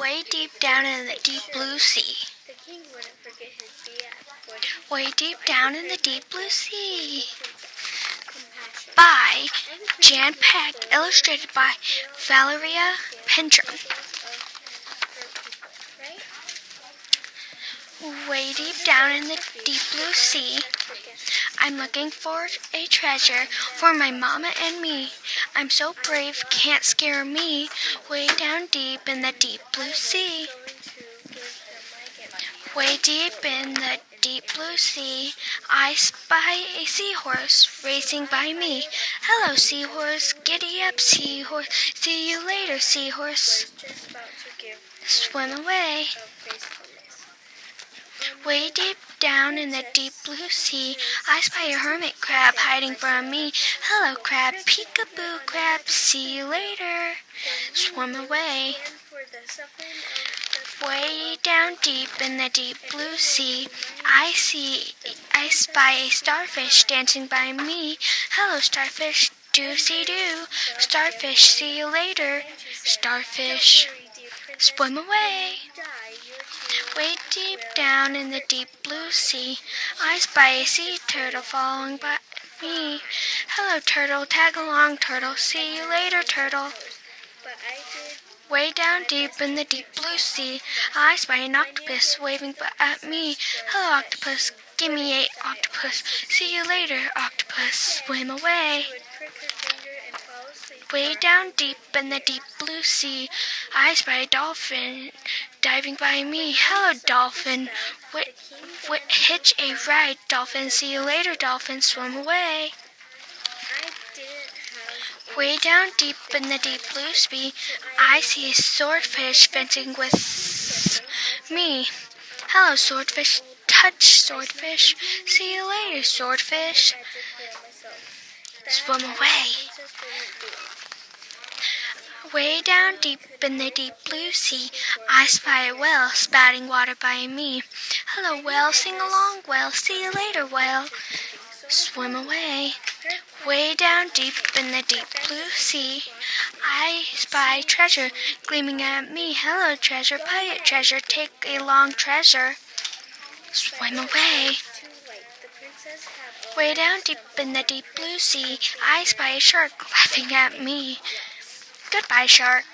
Way deep down in the deep blue sea. The king wouldn't forget his BF for Way deep down in the deep blue sea. By Jan Peck, illustrated by Valeria Petrone. Way deep down in the deep blue sea. I'm looking for a treasure for my mama and me. I'm so brave, can't scare me. Way down deep in the deep blue sea. Way deep in the deep blue sea, I spy a seahorse racing by me. Hello, seahorse, giddy up, seahorse. See you later, seahorse. Swim away. Way deep down in the deep blue sea, I spy a hermit crab hiding from me. Hello, crab, peekaboo, crab. See you later. Swim away. Way down deep in the deep blue sea, I see, I spy a starfish dancing by me. Hello, starfish, do see do. Starfish, see you later. Starfish, swim away. Way deep down in the deep blue sea, I spy a sea turtle following by me. Hello, turtle, tag along, turtle. See you later, turtle. Way down deep in the deep blue sea, I spy an octopus waving at me. Hello, octopus. Give me eight, octopus. See you later, octopus. Swim away. Way down deep in the deep blue sea, I spy a dolphin diving by me. Hello, dolphin. Wi- wi- hitch a ride, dolphin. See you later, dolphin. Swim away. Way down deep in the deep blue sea, I see a swordfish fencing with me. Hello, swordfish. Touch, swordfish. See you later, swordfish. Swim away. Way down deep in the deep blue sea, I spy a whale spouting water by me. Hello, whale. Sing along, whale. See you later, whale. Swim away. Way down deep in the deep blue sea, I spy treasure gleaming at me. Hello, treasure, pirate treasure, take a long treasure. Swim away. Way down deep in the deep blue sea, I spy a shark laughing at me. Goodbye, shark.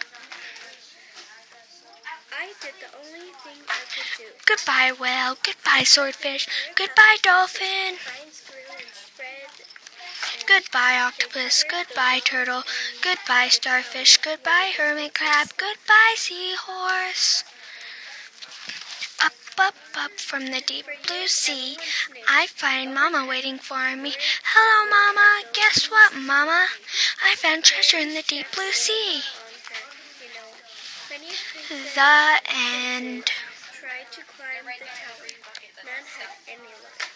I did the only thing I could do. Goodbye, whale. Goodbye, swordfish. Goodbye, dolphin. Vines grew and spread. Goodbye, octopus. Goodbye, turtle. Goodbye, starfish. Goodbye, hermit crab. Goodbye, seahorse. Up, up, from the deep blue sea, I find Mama waiting for me. Hello, Mama. Guess what, Mama? I found treasure in the deep blue sea. The end. tried to climb the tower. Had any luck.